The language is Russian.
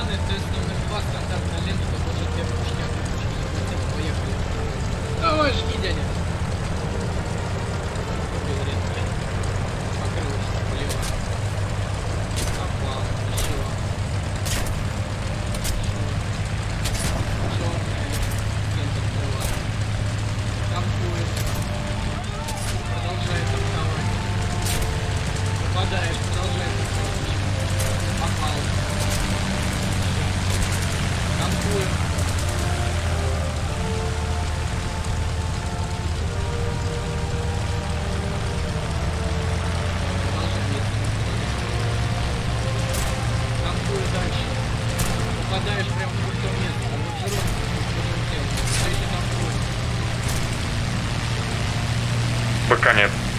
данные, то есть ну, номер 2 контактная лента, похоже, две пушки, одна пушка, хотя поехали. Давай, жги, дядя. А, продолжает автовать. Попадаешь, продолжает. попадаешь прям в крутом место, а вот широкий, а если там Пока нет.